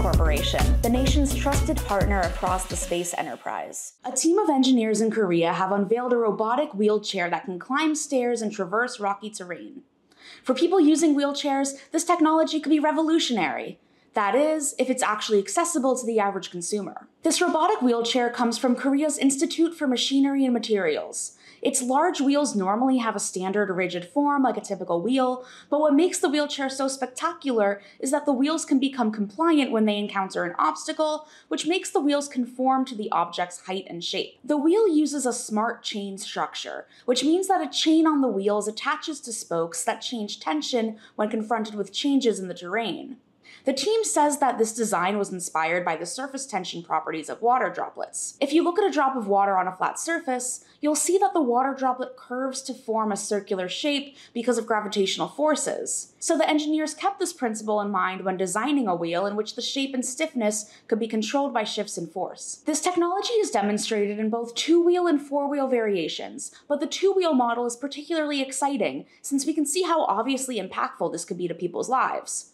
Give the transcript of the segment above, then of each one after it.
Corporation, the nation's trusted partner across the space enterprise. A team of engineers in Korea have unveiled a robotic wheelchair that can climb stairs and traverse rocky terrain. For people using wheelchairs, this technology could be revolutionary. That is, if it's actually accessible to the average consumer. This robotic wheelchair comes from Korea's Institute for Machinery and Materials, its large wheels normally have a standard rigid form like a typical wheel, but what makes the wheelchair so spectacular is that the wheels can become compliant when they encounter an obstacle, which makes the wheels conform to the object's height and shape. The wheel uses a smart chain structure, which means that a chain on the wheels attaches to spokes that change tension when confronted with changes in the terrain. The team says that this design was inspired by the surface tension properties of water droplets. If you look at a drop of water on a flat surface, you'll see that the water droplet curves to form a circular shape because of gravitational forces. So the engineers kept this principle in mind when designing a wheel in which the shape and stiffness could be controlled by shifts in force. This technology is demonstrated in both two-wheel and four-wheel variations, but the two-wheel model is particularly exciting since we can see how obviously impactful this could be to people's lives.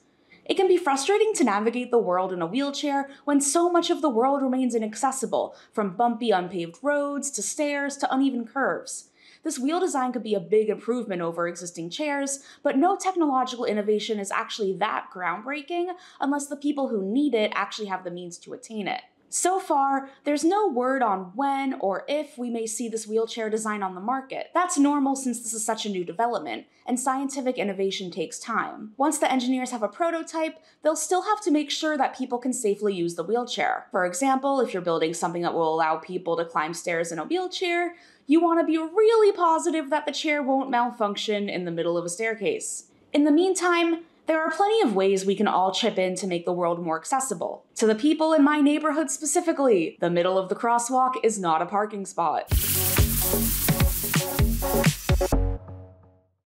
It can be frustrating to navigate the world in a wheelchair when so much of the world remains inaccessible, from bumpy unpaved roads to stairs to uneven curves. This wheel design could be a big improvement over existing chairs, but no technological innovation is actually that groundbreaking unless the people who need it actually have the means to attain it. So far, there's no word on when or if we may see this wheelchair design on the market. That's normal since this is such a new development, and scientific innovation takes time. Once the engineers have a prototype, they'll still have to make sure that people can safely use the wheelchair. For example, if you're building something that will allow people to climb stairs in a wheelchair, you want to be really positive that the chair won't malfunction in the middle of a staircase. In the meantime, there are plenty of ways we can all chip in to make the world more accessible. To the people in my neighborhood specifically, the middle of the crosswalk is not a parking spot.